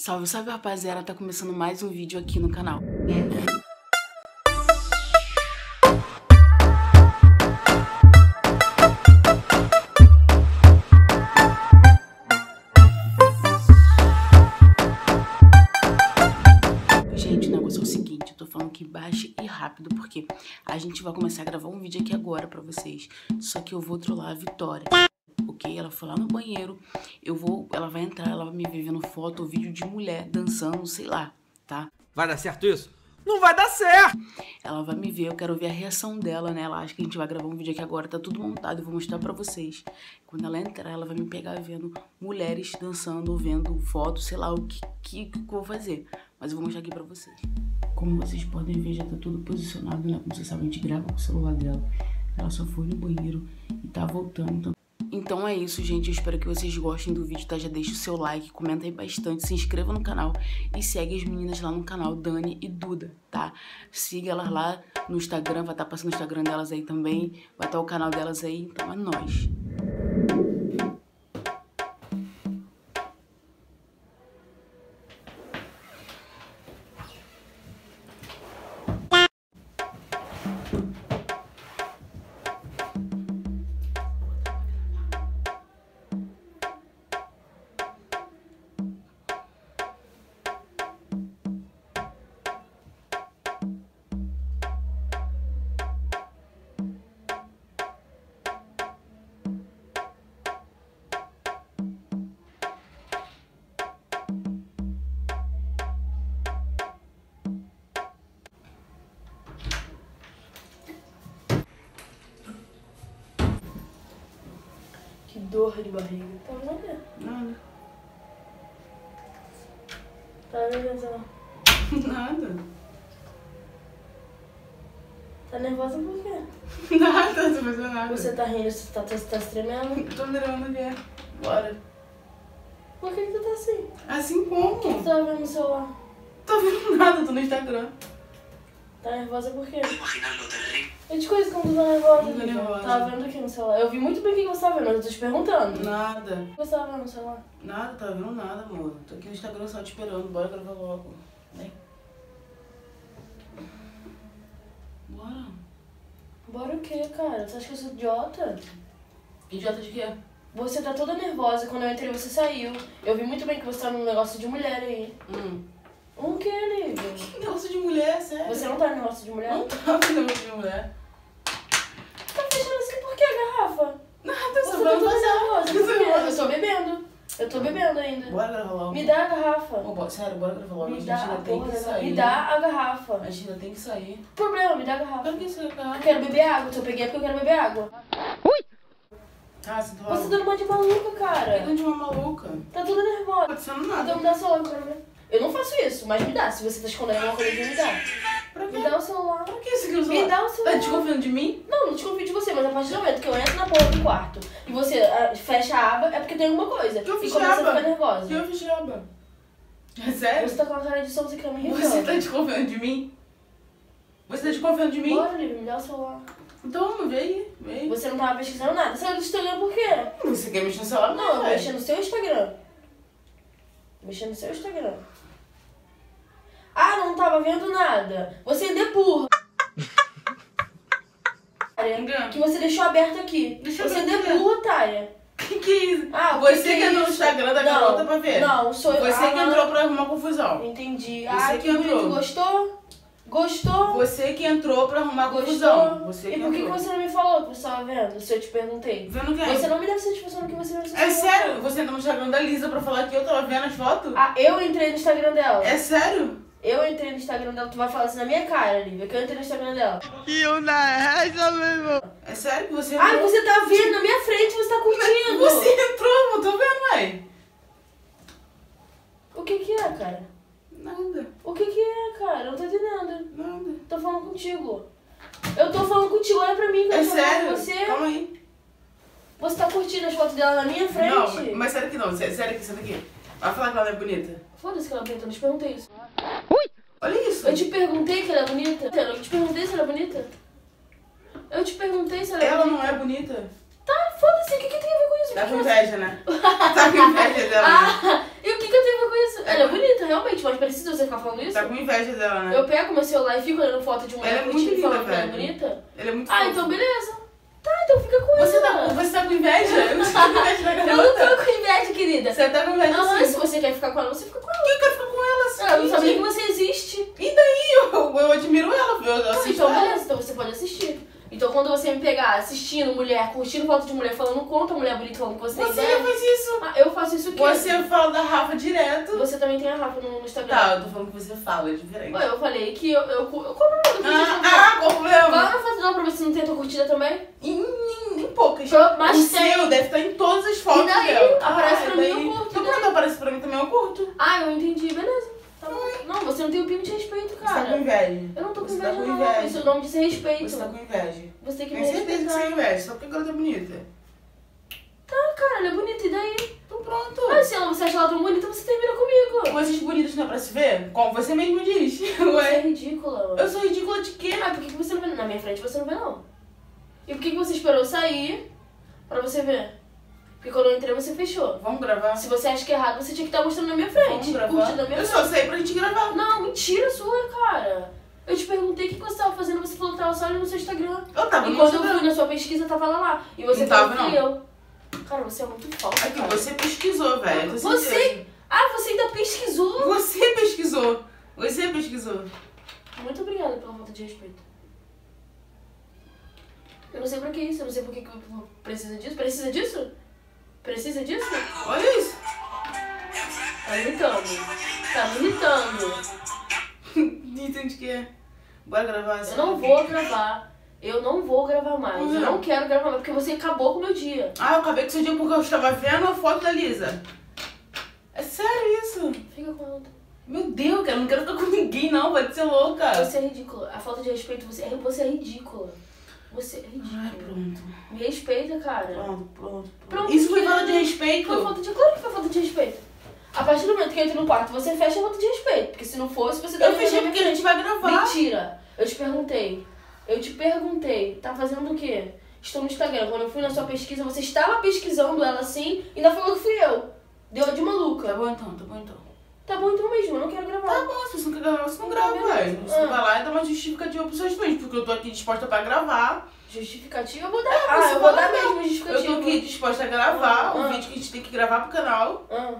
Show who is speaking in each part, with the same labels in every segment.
Speaker 1: Salve, salve rapaziada, tá começando mais um vídeo aqui no canal. Gente, o negócio é o seguinte, eu tô falando que baixo e rápido, porque a gente vai começar a gravar um vídeo aqui agora pra vocês. Só que eu vou trollar a Vitória Ela foi lá no banheiro, eu vou, ela vai entrar, ela vai me ver vendo foto ou vídeo de mulher dançando, sei lá, tá?
Speaker 2: Vai dar certo isso? Não vai dar certo!
Speaker 1: Ela vai me ver, eu quero ver a reação dela, né? Ela acha que a gente vai gravar um vídeo aqui agora, tá tudo montado, eu vou mostrar pra vocês. Quando ela entrar, ela vai me pegar vendo mulheres dançando, vendo fotos, sei lá o que, que, que eu vou fazer. Mas eu vou mostrar aqui pra vocês. Como vocês podem ver, já tá tudo posicionado, né? Como vocês sabem, a gente grava com o celular dela. Ela só foi no banheiro e tá voltando, então então é isso, gente. Eu espero que vocês gostem do vídeo, tá? Já deixa o seu like, comenta aí bastante, se inscreva no canal e segue as meninas lá no canal, Dani e Duda, tá? Siga elas lá no Instagram, vai estar tá passando o Instagram delas aí também, vai estar tá o canal delas aí, então é nóis. Dor de barriga. Tá vendo Nada. Tá nervosa Nada. Tá nervosa por quê? Nada, tô fazendo nada. Você tá rindo, você tá, você tá tremendo?
Speaker 3: Tô tremendo o quê? Bora.
Speaker 1: Por que, que tu tá assim?
Speaker 3: Assim como?
Speaker 1: O que tu tá vendo no celular?
Speaker 3: Tô vendo nada, tô no Instagram.
Speaker 1: Tá nervosa por quê? Eu te conheço como tu tá nervosa.
Speaker 3: Tô nervosa.
Speaker 1: Tava vendo aqui no celular. Eu vi muito bem o que você tava vendo, mas eu tô te perguntando.
Speaker 3: Nada.
Speaker 1: O que você tava vendo no celular?
Speaker 3: Nada, tá vendo nada, amor. Tô aqui no Instagram só te esperando. Bora gravar logo. Vem. Bora.
Speaker 1: Bora o quê, cara? Você acha que eu sou idiota?
Speaker 3: Idiota de quê?
Speaker 1: Você tá toda nervosa. Quando eu entrei, você saiu. Eu vi muito bem que você tá num negócio de mulher aí.
Speaker 3: Hum.
Speaker 1: Um que?
Speaker 3: Que negócio de mulher, sério?
Speaker 1: Você não tá no negócio de mulher?
Speaker 3: Não tá no negócio de mulher.
Speaker 1: Tá fechando assim por que, garrafa?
Speaker 3: Nada,
Speaker 1: Você
Speaker 3: só vai
Speaker 1: toda
Speaker 3: fazer.
Speaker 1: nervosa. Por quê? Eu tô bebendo. Eu tô bebendo ainda.
Speaker 3: Bora gravar logo.
Speaker 1: Me dá a garrafa.
Speaker 3: Oh, bora, sério, bora gravar logo.
Speaker 1: Me
Speaker 3: a gente
Speaker 1: dá
Speaker 3: ainda
Speaker 1: a
Speaker 3: tem
Speaker 1: porra
Speaker 3: que sair.
Speaker 1: Me dá a garrafa.
Speaker 3: A gente ainda tem que sair.
Speaker 1: Problema, me dá a garrafa.
Speaker 3: Eu não quero sair, cara.
Speaker 1: Eu quero beber água. Se eu peguei é porque eu quero beber água.
Speaker 3: Ah, você tá
Speaker 1: Você tá dando uma de maluca, cara.
Speaker 3: Tá de uma maluca.
Speaker 1: Tá toda
Speaker 3: Não
Speaker 1: nervosa.
Speaker 3: tá acontecendo nada.
Speaker 1: Então me dá o celular, eu quero ver. Eu não faço isso, mas me dá. Se você tá escondendo alguma coisa de mim, me dá.
Speaker 3: Pra quê?
Speaker 1: Me dá o celular.
Speaker 3: Pra que você quer o
Speaker 1: Me
Speaker 3: celular?
Speaker 1: dá o celular.
Speaker 3: Tá desconfiando de mim?
Speaker 1: Não, não desconfio de você, mas a partir do momento que eu entro na porra do quarto e você ah, fecha a aba, é porque tem alguma coisa.
Speaker 3: Que eu
Speaker 1: e
Speaker 3: fiz
Speaker 1: começa a
Speaker 3: aba?
Speaker 1: ficar nervosa.
Speaker 3: Que eu fiz aba. É sério?
Speaker 1: Você tá com a cara de sonsa que eu me irritando.
Speaker 3: Você tá desconfiando de mim? Você tá desconfiando de mim?
Speaker 1: Bora, Lívia, me dá o celular.
Speaker 3: Então, vem aí.
Speaker 1: Você não tava pesquisando nada. Você saiu do Instagram por quê?
Speaker 3: Você quer mexer no celular?
Speaker 1: Não, eu
Speaker 3: velho.
Speaker 1: mexi no seu Instagram. Mexi no seu Instagram. Ah, não tava vendo nada. Você ainda é burra.
Speaker 3: Engano.
Speaker 1: Que você deixou aberto aqui.
Speaker 3: Deixa
Speaker 1: você ainda é
Speaker 3: aqui.
Speaker 1: burra, otária.
Speaker 3: Que que é isso?
Speaker 1: Ah, o
Speaker 3: Você
Speaker 1: que
Speaker 3: que
Speaker 1: é
Speaker 3: entrou no
Speaker 1: isso?
Speaker 3: Instagram da garota pra ver?
Speaker 1: Não, sou eu.
Speaker 3: Você que
Speaker 1: Ah,
Speaker 3: entrou pra arrumar confusão.
Speaker 1: Entendi.
Speaker 3: Você
Speaker 1: ah,
Speaker 3: que
Speaker 1: que
Speaker 3: entrou.
Speaker 1: bonito. Gostou? Gostou?
Speaker 3: Você que entrou pra arrumar confusão.
Speaker 1: Gostou?
Speaker 3: Você
Speaker 1: E por que, que você não me falou que você estava vendo? Se eu te perguntei.
Speaker 3: Vendo quem?
Speaker 1: Você não me deve satisfação no que você viu no
Speaker 3: É sério? Você entrou no Instagram da Lisa pra falar que eu tava vendo as fotos?
Speaker 1: Ah, eu entrei no Instagram dela.
Speaker 3: É sério?
Speaker 1: Eu entrei no Instagram dela, tu vai falar assim na minha cara, Lívia, que eu entrei no Instagram dela.
Speaker 2: E o na essa, meu irmão.
Speaker 3: É sério que você?
Speaker 1: Ai, você tá vendo na minha frente, você tá curtindo.
Speaker 3: Você entrou, eu tô vendo, mãe.
Speaker 1: O que que é, cara?
Speaker 3: Nada,
Speaker 1: O que que é, cara? Eu não tô entendendo.
Speaker 3: nada.
Speaker 1: Tô falando contigo. Eu tô falando contigo, olha pra mim, que eu
Speaker 3: É
Speaker 1: tô falando
Speaker 3: sério?
Speaker 1: com você.
Speaker 3: Calma aí.
Speaker 1: Você tá curtindo as fotos dela na minha frente?
Speaker 3: Não, mas sério Sério que isso daqui. Vai falar que ela não é bonita.
Speaker 1: Foda-se que ela é bonita, eu não te perguntei isso.
Speaker 3: Olha isso.
Speaker 1: Eu te perguntei que ela é bonita? Eu te perguntei se ela é bonita? Eu te perguntei se ela é
Speaker 3: Ela
Speaker 1: bonita.
Speaker 3: não é bonita.
Speaker 1: Tá, foda-se, o que, que tem a ver com isso?
Speaker 3: Tá com inveja, né? Tá com inveja dela. né?
Speaker 1: Ah, e o que, que eu tenho a ver com isso? Ela é bonita, realmente, mas precisa você ficar falando isso?
Speaker 3: Tá com inveja dela, né?
Speaker 1: Eu pego meu celular e fico olhando foto de mulher
Speaker 3: Ela é muito linda,
Speaker 1: falando que ela é bonita?
Speaker 3: Ele é muito
Speaker 1: Ah,
Speaker 3: fofo.
Speaker 1: então beleza. Tá, então fica com
Speaker 3: Você tá,
Speaker 1: ela.
Speaker 3: você tá com inveja? Eu não garota.
Speaker 1: tô com inveja, querida.
Speaker 3: Você com inveja
Speaker 1: Aham,
Speaker 3: sim.
Speaker 1: se você quer ficar com ela, você fica com ela.
Speaker 3: Eu quero ficar com ela, assim.
Speaker 1: Ah, eu não sabia que você existe.
Speaker 3: E daí? Eu, eu admiro ela, eu
Speaker 1: Ah,
Speaker 3: assisto
Speaker 1: então
Speaker 3: ela.
Speaker 1: beleza, então você pode assistir. Então quando você me pegar assistindo mulher, curtindo foto de mulher, falando contra mulher bonita, falando que você,
Speaker 3: Você
Speaker 1: ideia.
Speaker 3: faz isso.
Speaker 1: Ah, eu faço isso aqui.
Speaker 3: Você fala da Rafa direto.
Speaker 1: Você também tem a Rafa no, Instagram.
Speaker 3: Tá, eu tô falando que você fala, é diferente.
Speaker 1: Ué, eu falei que eu. eu, eu, eu como eu curti
Speaker 3: Ah,
Speaker 1: essa
Speaker 3: ah, qual o problema?
Speaker 1: Vai na foto dela pra ver se não tem a tua curtida também.
Speaker 3: Em poucas.
Speaker 1: Pro- mas
Speaker 3: o
Speaker 1: tem.
Speaker 3: seu deve estar em todas as fotos
Speaker 1: E daí?
Speaker 3: dela.
Speaker 1: Aparece
Speaker 3: Ah,
Speaker 1: pra mim,
Speaker 3: daí?
Speaker 1: eu curto,
Speaker 3: Então quando aparece pra mim também, eu curto.
Speaker 1: Ah, eu entendi, beleza. Tá bom. Não, você não tem o pingo de respeito,
Speaker 3: Você tá
Speaker 1: cara.
Speaker 3: com inveja.
Speaker 1: Eu não tô com
Speaker 3: Você
Speaker 1: inveja,
Speaker 3: tá com
Speaker 1: não.
Speaker 3: inveja.
Speaker 1: Isso é o nome de ser respeito.
Speaker 3: Você tá com inveja.
Speaker 1: Você tem que me
Speaker 3: Tenho certeza que você é inveja, só porque a garota é bonita.
Speaker 1: Tá, cara, ela é bonita, e daí?
Speaker 3: Então pronto.
Speaker 1: Ah, se ela, você acha ela tão bonita, você termina comigo.
Speaker 3: Coisas bonitas não é pra se ver? Como você mesmo diz.
Speaker 1: Você é
Speaker 3: Ué.
Speaker 1: ridícula.
Speaker 3: Eu sou ridícula de quê?
Speaker 1: Ah, por que você não vê na minha frente? Você não vê, não. E por que, que você esperou sair pra você ver? Porque quando eu entrei, você fechou.
Speaker 3: Vamos gravar?
Speaker 1: Se você acha que é errado, você tinha que estar mostrando na minha frente.
Speaker 3: Vamos gravar?
Speaker 1: Na minha
Speaker 3: Eu
Speaker 1: frente.
Speaker 3: só saí pra gente gravar.
Speaker 1: Não, mentira sua, cara. Eu te perguntei o que você tava fazendo, você falou que tava só olhando no seu Instagram.
Speaker 3: Eu tava
Speaker 1: e quando eu fui na sua pesquisa, tava lá lá. E você
Speaker 3: Não tava,
Speaker 1: que eu. Cara, você é muito falso.
Speaker 3: Aqui,
Speaker 1: cara.
Speaker 3: você pesquisou, velho.
Speaker 1: Você-
Speaker 3: certeza.
Speaker 1: Ah, você ainda pesquisou?
Speaker 3: Você pesquisou. Você pesquisou.
Speaker 1: Muito obrigada pela falta de respeito. Eu não sei pra que isso, eu não sei por que precisa disso. Precisa disso? Precisa disso?
Speaker 3: Olha isso.
Speaker 1: Tá me irritando. Tá me irritando.
Speaker 3: Entende que é? Bora gravar assim.
Speaker 1: Eu não vou gravar. Eu não vou gravar mais.
Speaker 3: Quê?
Speaker 1: Eu não quero gravar mais, porque você acabou com o meu dia.
Speaker 3: Ah, eu acabei com seu dia porque eu estava vendo a foto da Lisa. É sério isso?
Speaker 1: Fica com ela.
Speaker 3: Meu Deus, cara, eu não quero ficar com ninguém não, pode ser louca.
Speaker 1: Você é ridícula. A falta de respeito, você é, você é ridícula. Você é ridícula.
Speaker 3: Ai, pronto.
Speaker 1: Me respeita, cara.
Speaker 3: Pronto, pronto.
Speaker 1: Pronto,
Speaker 3: Isso foi falta de respeito?
Speaker 1: Foi falta de. Claro que foi falta de respeito. A partir do momento que eu entro no quarto, você fecha a falta de respeito. Porque se não fosse, você
Speaker 3: Eu fechei porque a gente vai gravar.
Speaker 1: Mentira! Eu te perguntei. Eu te perguntei. Tá fazendo o quê? Estou no Instagram. Quando eu fui na sua pesquisa, você estava pesquisando ela assim e ainda falou que fui eu. Deu de
Speaker 3: Tá
Speaker 1: maluca.
Speaker 3: bom então, tá bom então.
Speaker 1: Tá bom então mesmo, eu não quero gravar.
Speaker 3: Tá bom, se você não quer gravar, você não grava,
Speaker 1: Beleza.
Speaker 3: velho. Você
Speaker 1: Ah.
Speaker 3: vai lá e dá uma justificativa pros seus fãs, porque eu tô aqui disposta pra gravar.
Speaker 1: Justificativa eu vou dar.
Speaker 3: É,
Speaker 1: ah, eu vou dar mesmo
Speaker 3: Eu
Speaker 1: justificativa.
Speaker 3: tô aqui disposta a gravar o
Speaker 1: Ah.
Speaker 3: vídeo que a gente tem que gravar pro canal.
Speaker 1: Ah.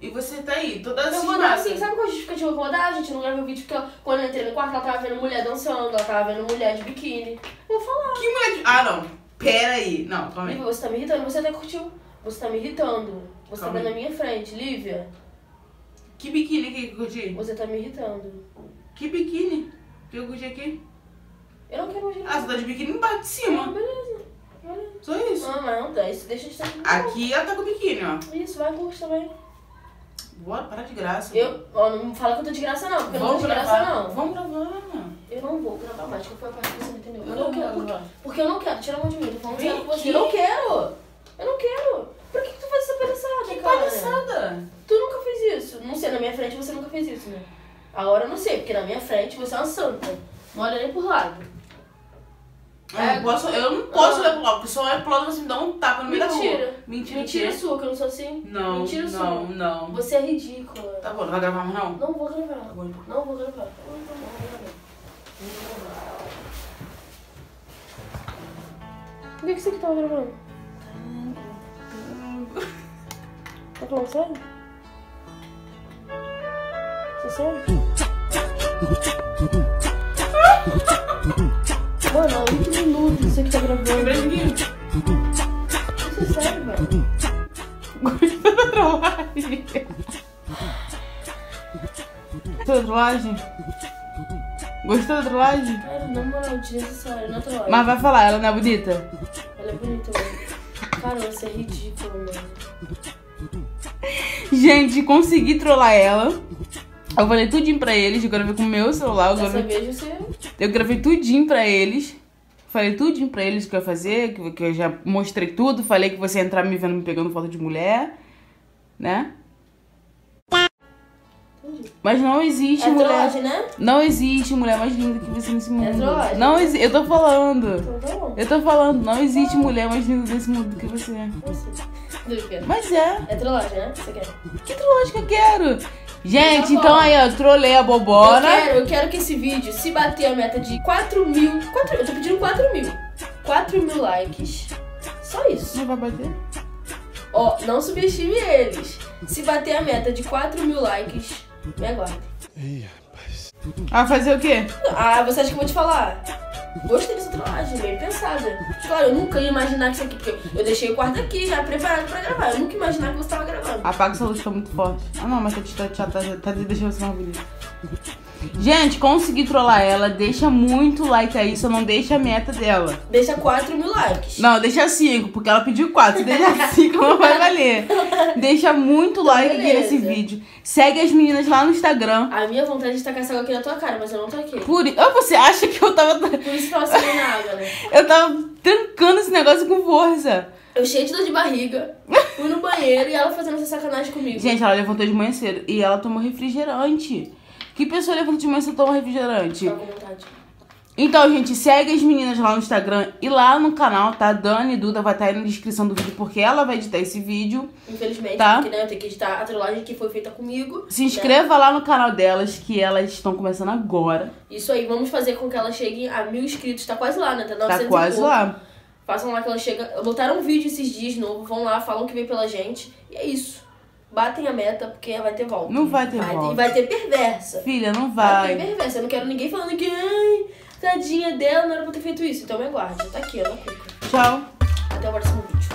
Speaker 3: E você tá aí, toda
Speaker 1: Eu vou dar assim, sabe qual justificativa eu vou dar? A gente não gravou o vídeo porque ela- quando eu entrei no quarto, ela tava vendo mulher dançando, ela tava vendo mulher de biquíni. Eu vou falar.
Speaker 3: Que mulher de... Ah, não. Pera aí. Não, calma aí.
Speaker 1: Lívia, você tá me irritando, você até curtiu. Você tá me irritando. Você
Speaker 3: Calma
Speaker 1: tá
Speaker 3: aí.
Speaker 1: na minha frente, Lívia.
Speaker 3: Que biquíni que eu curti?
Speaker 1: Você tá me irritando.
Speaker 3: Que biquíni que eu curti aqui?
Speaker 1: Eu não quero mais
Speaker 3: Ah, você tá de biquíni embaixo de
Speaker 1: Ah,
Speaker 3: cima.
Speaker 1: beleza. Beleza.
Speaker 3: Só isso.
Speaker 1: Ah, mas não dá. Isso deixa de ser.
Speaker 3: Aqui ela tá com biquíni, ó.
Speaker 1: Isso, vai curte também.
Speaker 3: Bora, para de graça.
Speaker 1: Eu, ó, não me fala que eu tô de graça não, porque eu não tô
Speaker 3: Vamos
Speaker 1: de graça
Speaker 3: gravar.
Speaker 1: não.
Speaker 3: Vamos gravar.
Speaker 1: Eu não vou gravar mais, que foi a parte que você não entendeu. Eu
Speaker 3: Eu
Speaker 1: não
Speaker 3: não
Speaker 1: quero, porque, porque eu não quero, tira a mão de mim, tô falando sério com você. Eu não quero! Eu não quero! Por que, que tu faz essa palhaçada,
Speaker 3: Que
Speaker 1: cara?
Speaker 3: palhaçada.
Speaker 1: Tu nunca fez isso. Não sei, na minha frente você nunca fez isso, né? Agora eu não sei, porque na minha frente você é uma santa. Não olha nem por lado.
Speaker 3: Eu não posso, eu não posso olhar pro lado, porque se eu olhar pro lado você me dá um tapa no meio da rua.
Speaker 1: Mentira.
Speaker 3: Mentira.
Speaker 1: Mentira sua, que eu não sou assim.
Speaker 3: Não,
Speaker 1: Mentira
Speaker 3: não,
Speaker 1: sua.
Speaker 3: não.
Speaker 1: Você é ridícula.
Speaker 3: Tá bom, não vai gravar mais não?
Speaker 1: Não vou gravar.
Speaker 3: Tá bom, então.
Speaker 1: Não vou gravar. Não, não vou gravar. Não vou gravar. O que, que você que tava gravando? Tá falando sério? É sério? Mano, há 8 minutos você que tá gravando. Isso é sério, velho.
Speaker 3: Gostou da trollagem? Gostou da trollagem? Gostou da trollagem?
Speaker 1: Cara, na moral, desnecessário, na trollagem.
Speaker 3: Mas vai falar, ela não é bonita?
Speaker 1: Ela é bonita, mano. Cara, você é ridículo, mano.
Speaker 3: Gente, consegui trollar ela. Eu falei tudinho pra eles, eu gravei com o meu celular, eu
Speaker 1: Dessa
Speaker 3: gravei,
Speaker 1: vez você.
Speaker 3: eu gravei tudinho pra eles. Falei tudinho pra eles o que eu ia fazer, que, que eu já mostrei tudo. Falei que você ia entrar me vendo me pegando foto de mulher, né? Mas não existe
Speaker 1: É
Speaker 3: mulher.
Speaker 1: trollagem, né?
Speaker 3: Não existe mulher mais linda que você nesse mundo.
Speaker 1: trollagem.
Speaker 3: não existe. Eu tô falando.
Speaker 1: Então tá.
Speaker 3: Eu tô falando, não existe mulher mais linda desse mundo que você.
Speaker 1: Quero.
Speaker 3: Mas é.
Speaker 1: É trollagem, né? Você quer?
Speaker 3: Que trollagem que eu quero? Gente, então aí, ó, eu trolei a
Speaker 1: Eu
Speaker 3: bobona.
Speaker 1: quero, eu quero que esse vídeo, se bater a meta de 4 mil. 4, eu tô pedindo 4 mil. 4 mil likes. Só isso.
Speaker 3: Não vai bater?
Speaker 1: Ó, não subestime eles. Se bater a meta de 4 mil likes, me aguarde.
Speaker 3: Vai fazer o quê?
Speaker 1: Ah, você acha que eu vou te falar? Gostei dessa trollagem, bem pensada. Claro, eu nunca ia imaginar que isso aqui, porque eu deixei o quarto aqui já preparado pra gravar. Eu nunca ia imaginar que você tava gravando.
Speaker 3: Apaga essa luz tá muito forte. Ah não, mas tá, tá deixando você mais bonito. Gente, consegui trollar ela. Deixa muito like aí, só não deixa a meta dela.
Speaker 1: Deixa 4 mil likes.
Speaker 3: Não, deixa 5, porque ela pediu 4. Se deixar 5, não vai valer. Deixa muito like aqui nesse
Speaker 1: beleza.
Speaker 3: vídeo. Segue as meninas lá no Instagram.
Speaker 1: A minha vontade de tacar essa água aqui na tua cara, mas eu não taquei.
Speaker 3: Por... Oh, você acha que eu tava.
Speaker 1: Por isso que tava na água, né?
Speaker 3: Eu tava trancando esse negócio com força.
Speaker 1: Eu cheio de dor de barriga, fui no banheiro e ela fazendo essa sacanagem comigo.
Speaker 3: Gente, ela levantou de manhã cedo e ela tomou refrigerante. Que pessoa levanta de manhã e toma refrigerante?
Speaker 1: Tava com vontade.
Speaker 3: Então, gente, segue as meninas lá no Instagram e lá no canal, tá? Dani Duda vai estar aí na descrição do vídeo porque ela vai editar esse vídeo.
Speaker 1: Infelizmente,
Speaker 3: Tá.
Speaker 1: porque né, eu tenho que editar a trollagem que foi feita comigo.
Speaker 3: Se
Speaker 1: né?
Speaker 3: inscreva lá no canal delas, que elas estão começando agora.
Speaker 1: Isso aí, vamos fazer com que ela chegue a mil inscritos. Tá quase lá, né? Tá 900
Speaker 3: Tá quase lá.
Speaker 1: Façam lá que ela chega. Botaram um vídeo esses dias novo, vão lá, falam que veio pela gente. E é isso. Batem a meta, porque vai ter volta.
Speaker 3: Não vai ter
Speaker 1: vai
Speaker 3: volta.
Speaker 1: E vai ter perversa.
Speaker 3: Filha, não
Speaker 1: Vai ter
Speaker 3: vai.
Speaker 1: perversa. Eu não quero ninguém falando que, ai, tadinha dela, não era pra ter feito isso. Então me aguarde. Tá aqui, ó, na cuca.
Speaker 3: Tchau.
Speaker 1: Até o próximo vídeo.